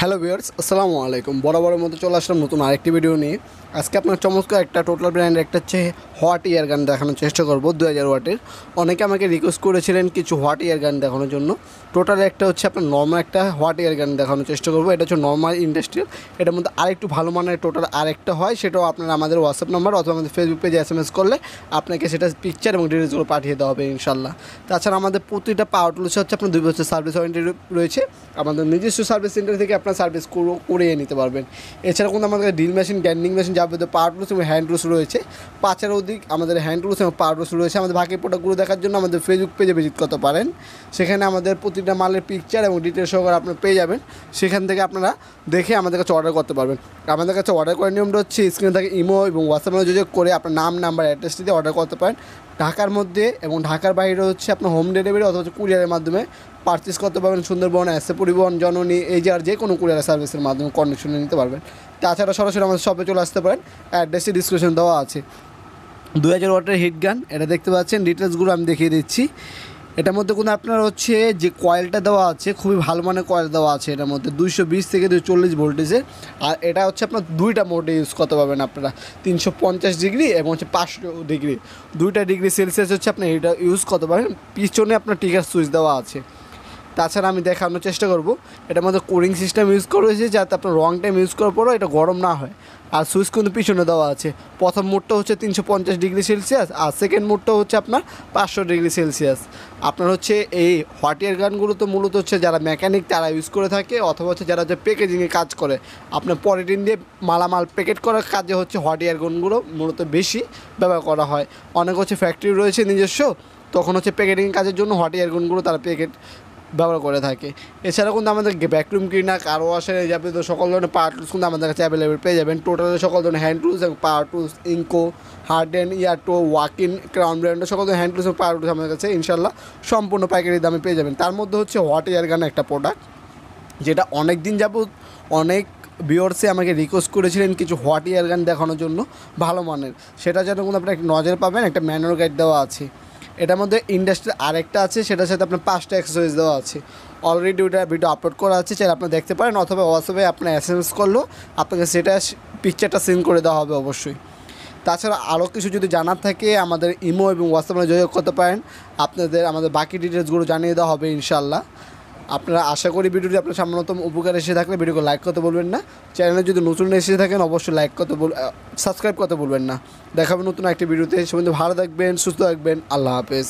Hello viewers, আসসালামু আলাইকুম। বরাবরের মতো চলে আসলাম নতুন আরেকটি ভিডিও নিয়ে। আজকে আপনার চমৎকার একটা টোটাল ব্র্যান্ডের একটা হচ্ছে হট ইয়ার গান দেখানোর চেষ্টা করব দু হাজার ওয়াটের। অনেকে আমাকে রিকোয়েস্ট করেছিলেন কিছু হট ইয়ার গান দেখানোর জন্য। টোটাল একটা হচ্ছে আপনার নর্মাল একটা হট ইয়ার গান দেখানোর চেষ্টা করব। এটা হচ্ছে নর্মাল ইন্ডাস্ট্রিয়াল এটার মধ্যে আরেকটু ভালো মানের টোটাল আরেকটা হয়, সেটাও আপনার আমাদের হোয়াটসঅ্যাপ নাম্বার অথবা আমাদের ফেসবুক পেজে এস এম এস করলে আপনাকে সেটা পিকচার এবং ডিটেলসগুলো পাঠিয়ে দেওয়া হবে ইনশাল্লাহ তাছাড়া আমাদের প্রতিটা পাওয়ার টুলস হচ্ছে আপনার দুই বছর সার্ভিস ওয়ারেন্টি রয়েছে। আমাদের নিজস্ব সার্ভিস সেন্টার থেকে আপনার সার্ভিস করিয়ে নিতে পারবেন। এছাড়া কিন্তু আমাদের ড্রিল মেশিন গ্যান্ডিং মেশিন যাবতীয় পাওয়ার টুলস এবং হ্যান্ড টুলস রয়েছে। পাঁচের অধিক আমাদের হ্যান্ড টুলস এবং পাওয়ার টুলস রয়েছে। আমাদের বাকি প্রোডাক্টগুলো দেখার জন্য আমাদের ফেসবুক পেজে ভিজিট করতে পারেন। সেখানে আমাদের প্রতিটা মালের পিকচার এবং ডিটেলস সহকারে আপনারা পেয়ে যাবেন। সেখান থেকে আপনারা দেখে আমাদের কাছে অর্ডার করতে পারবেন। আমাদের কাছে অর্ডার করার নিয়মটা হচ্ছে স্ক্রিনে থেকে ইমো এবং হোয়াটসঅ্যাপে যোগাযোগ করে আপনার নাম নাম্বার অ্যাড্রেসটি দিয়ে অর্ডার করতে পারেন। ঢাকার মধ্যে এবং ঢাকার বাইরে হচ্ছে আপনার হোম ডেলিভারি অথবা কুরিয়ারের মাধ্যমে পারচেস করতে পারবেন সুন্দরবন এসে পরিবহন জননী, এই যে আর যে কোনো কুরিয়ার সার্ভিসের মাধ্যমে কন্ডিশনে নিতে পারবেন। তাছাড়া সরাসরি আমাদের শপে চলে আসতে পারেন অ্যাড্রেসটি ডিসক্রিপশন দেওয়া আছে। দু হাজার ওয়াটের হিট গান এটা দেখতে পাচ্ছেন ডিটেলসগুলো আমি দেখিয়ে দিচ্ছি। এটার মধ্যে কোনো আপনার হচ্ছে যে কয়েলটা দেওয়া আছে, খুবই ভালো মানের কয়েল দেওয়া আছে এটার মধ্যে, দুইশো বিশ থেকে দুশো চল্লিশ ভোল্টেজের আর এটা হচ্ছে আপনার দুইটা মোডে ইউজ করতে পারবেন আপনারা, তিনশো পঞ্চাশ ডিগ্রি এবং হচ্ছে পাঁচশো ডিগ্রি দুইটা ডিগ্রি সেলসিয়াস হচ্ছে আপনি এটা ইউজ করতে পারেন। পিছনে আপনার টিকার সুইচ দেওয়া আছে। তাছাড়া আমি দেখানোর চেষ্টা করব। এটার মধ্যে কুলিং সিস্টেম ইউজ করা হয়েছে যাতে আপনার রং টাইম ইউজ করার পরও এটা গরম না হয়। আর সুইচ কিন্তু পিছনে দেওয়া আছে। প্রথম মোডটা হচ্ছে তিনশো পঞ্চাশ ডিগ্রি সেলসিয়াস আর সেকেন্ড মোডটা হচ্ছে আপনার পাঁচশো ডিগ্রি সেলসিয়াস। আপনার হচ্ছে এই হট ইয়ার গানগুলো তো মূলত হচ্ছে যারা মেকানিক তারা ইউজ করে থাকে অথবা হচ্ছে যারা হচ্ছে প্যাকেজিংয়ে কাজ করে। আপনার পলিটিন দিয়ে মালামাল প্যাকেট করার কাজে হচ্ছে হট ইয়ার গানগুলো মূলত বেশি ব্যবহার করা হয়। অনেক হচ্ছে ফ্যাক্টরি রয়েছে নিজস্ব, তখন হচ্ছে প্যাকেটিং কাজের জন্য হট ইয়ার গানগুলো তারা প্যাকেট ব্যবহার করে থাকে। এছাড়াও কিন্তু আমাদের ব্যাকরুম ক্লিনার কার ওয়াশের যাবতীয় সকল ধরনের পাওয়ার টুলস কিন্তু আমাদের কাছে অ্যাভেলেবেল পেয়ে যাবেন। টোটালি সকল ধরনের হ্যান্ড টুলস এবং power tools Ingco Harden Yato Joaquin Crown ব্র্যান্ডের সকল ধরনের হ্যান্ড টুলস এবং পাওয়ার টুলস আমাদের কাছে ইনশাল্লাহ সম্পূর্ণ পাইকারি দামে পেয়ে যাবেন। তার মধ্যে হচ্ছে হট এয়ার গান একটা প্রোডাক্ট যেটা অনেক দিন যাবত অনেক বিয়র্সে আমাকে রিকোয়েস্ট করেছিলেন কিছু হট ইয়ার গান দেখানোর জন্য, ভালো মানের। সেটা যেন কোনো আপনার একটা নজর পাবেন, একটা ম্যানুয়াল গাইড দেওয়া আছে। এটার মধ্যে ইন্ডাস্ট্রি আরেকটা আছে, সেটার সাথে আপনার পাঁচটা এক্সারসাইজ দেওয়া আছে। অলরেডি ওটা ভিডিও আপলোড করা আছে সেটা আপনি দেখতে পারেন, অথবা হোয়াটসঅ্যাপে আপনার এস এম এস করলেও আপনাকে সেটা পিকচারটা সেন্ড করে দেওয়া হবে অবশ্যই। তাছাড়া আরও কিছু যদি জানার থাকে, আমাদের ইমো এবং হোয়াটসঅ্যাপে যোগাযোগ করতে পারেন। আপনাদের আমাদের বাকি ডিটেলসগুলো জানিয়ে দেওয়া হবে ইনশাল্লাহ আপনারা আশা করি ভিডিওটি আপনার সামান্যতম উপকার এসে থাকলে ভিডিওকে লাইক করতে বলবেন না। চ্যানেলে যদি নতুন এসে থাকেন, অবশ্যই লাইক করতে বল সাবস্ক্রাইব করতে বলবেন না। দেখাবেন নতুন একটি ভিডিওতে। সে ভালো থাকবেন, সুস্থ থাকবেন। আল্লাহ হাফেজ।